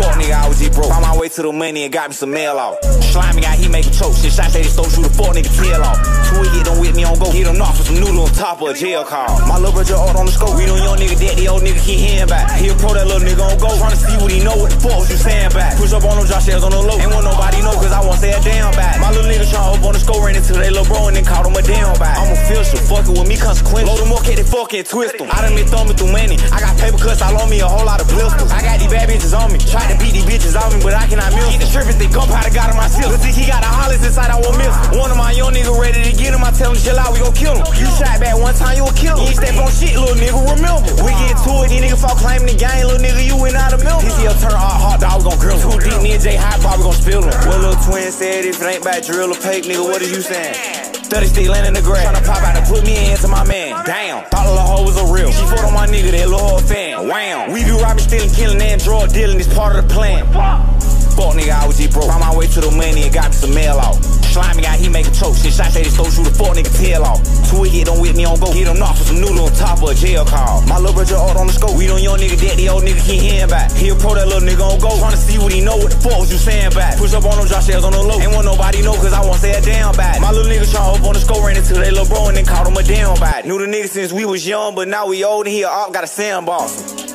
fuck nigga, I was just broke. Found my way to the money and got me some mail out. Slimy guy, he make a choke. Shit, shots say they stole, shoot a fuck nigga tail off. Twig don't whip me on go. Hit him off with some noodle on top of a jail call. My little brother out on the scope. We don't young nigga dead, the old nigga keep hearing back. He a pro, that little nigga on go. Tryna see what he know, what the fuck was you saying back. Push up on them drop shells on the low. Ain't want nobody know, cause I won't fucking with me consequential. Load them up, catch they fucking twist them. I done been thumbing through money. I got paper cuts all on me, a whole lot of blisters. I got these bad bitches on me. Try to beat these bitches off me, but I cannot miss. Get the trippin', think gunpowder got in my seal. Look, he got a hollers inside, I won't miss. One of my young niggas ready to get him. I tell him, chill out, we gon' kill him. You shot back one time, you a killer. You step on shit, little nigga, remember. We get to it, these niggas fall claiming the game, little nigga, you went out of milk. TCL turn hot, hot dog, we gon' grill him. Too deep, me and J Hot, probably gon' spill him. What little twin said, if it ain't about drill or pape, nigga, what is you saying? 30 stick land in the grass. Tryna pop out and put me into my man. Damn, thought little hoe was a real. She fought on my nigga, that little hoe fan. Wham. We be robbing, stealing, killing, and drug dealing. It's part of the plan. Fuck nigga, I was just broke. Found my way to the money and got me some mail out. Slimy guy, he make a choke. Shit, shots say they stole, shoot a fuck nigga tail off. Twig it, don't whip me on go. Hit him off with some noodle on top of a jail call. My little brother out on the scope. We don't young nigga dead, the old nigga keep hearing back. He a pro, that little nigga on go. Tryna see what he know, what the fuck was you saying back. Push up on them drop shells on the low. Ain't want nobody know, cause I won't say a damn back. Knew the nigga since we was young, but now we old and he a op, got a sandbox.